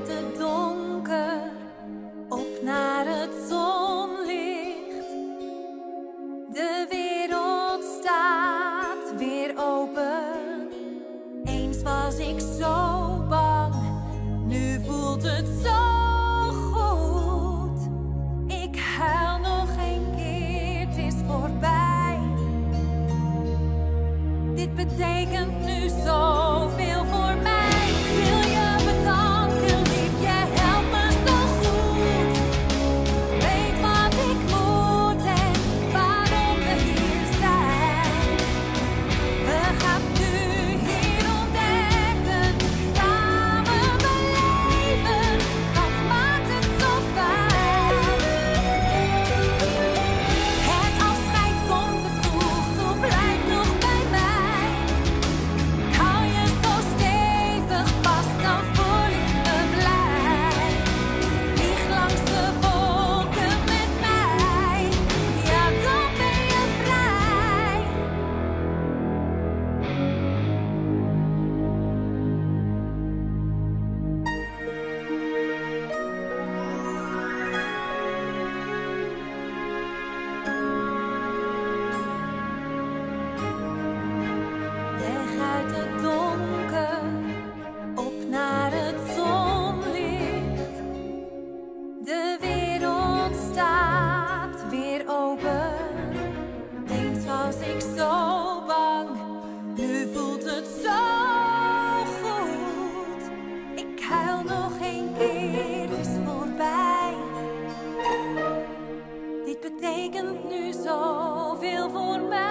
Uit het donker, op naar het zonlicht. De wereld staat weer open. Eens was ik zo zoveel voor mij.